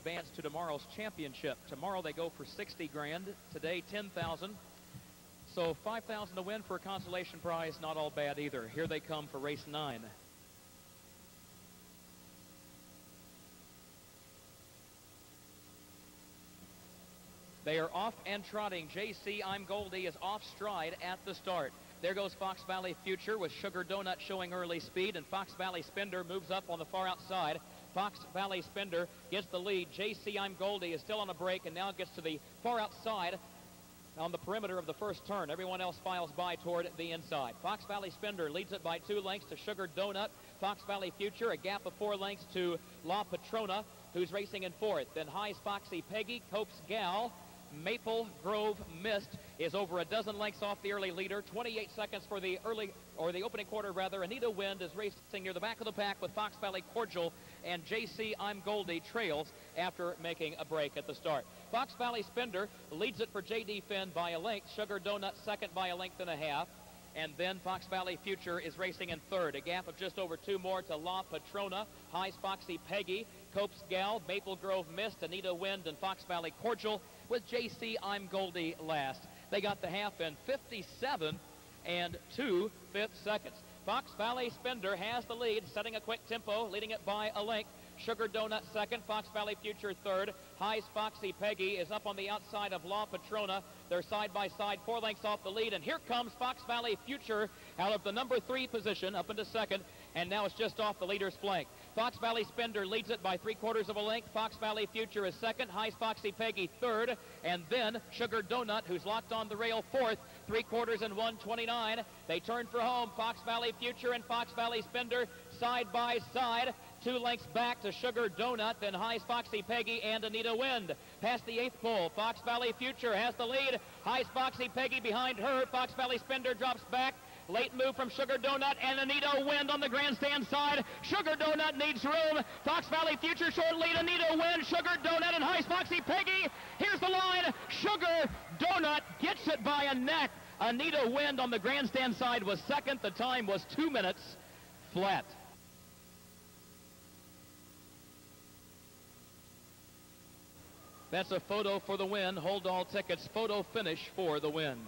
advance to tomorrow's championship. Tomorrow they go for 60 grand. Today 10,000. So 5,000 to win for a consolation prize, not all bad either. Here they come for race nine. They are off and trotting. JC I'm Goldie is off stride at the start. There goes Fox Valley Future with Sugar Donut showing early speed, and Fox Valley Spender moves up on the far outside. Fox Valley Spender gets the lead. JC I'm Goldie is still on a break and now gets to the far outside on the perimeter of the first turn. Everyone else files by toward the inside. Fox Valley Spender leads it by two lengths to Sugar Donut. Fox Valley Future, a gap of four lengths to La Patrona, who's racing in fourth. Then High's Foxy Peggy, Cope's Gal, Maple Grove Mist is over a dozen lengths off the early leader. 28 seconds for the early, or the opening quarter rather. Anita Wind is racing near the back of the pack with Fox Valley Cordial and JC I'm Goldie trails after making a break at the start. Fox Valley Spender leads it for JD Finn by a length. Sugar Donut second by a length and a half. And then Fox Valley Future is racing in third. A gap of just over two more to La Patrona, High's Foxy Peggy, Cope's Gal, Maple Grove Mist, Anita Wind, and Fox Valley Cordial with JC I'm Goldie last. They got the half in 57 and two fifth seconds. Fox Valley Spender has the lead, setting a quick tempo, leading it by a length. Sugar Donut second, Fox Valley Future third. High's Foxy Peggy is up on the outside of La Patrona. They're side by side, four lengths off the lead. And here comes Fox Valley Future out of the number three position up into second. And now it's just off the leader's flank. Fox Valley Spender leads it by three quarters of a length. Fox Valley Future is second. High's Foxy Peggy third. And then Sugar Donut, who's locked on the rail fourth. Three quarters and 129. They turn for home. Fox Valley Future and Fox Valley Spender side by side. Two lengths back to Sugar Donut, then High's Foxy Peggy and Anita Wind. Past the eighth pole, Fox Valley Future has the lead. High's Foxy Peggy behind her. Fox Valley Spender drops back. Late move from Sugar Donut and Anita Wind on the grandstand side. Sugar Donut needs room. Fox Valley Future short lead. Anita Wind, Sugar Donut, and High's Foxy Peggy. Here's the line. Sugar Donut gets it by a neck. Anita Wind on the grandstand side was second. The time was two minutes flat. That's a photo for the win. Hold all tickets. Photo finish for the win.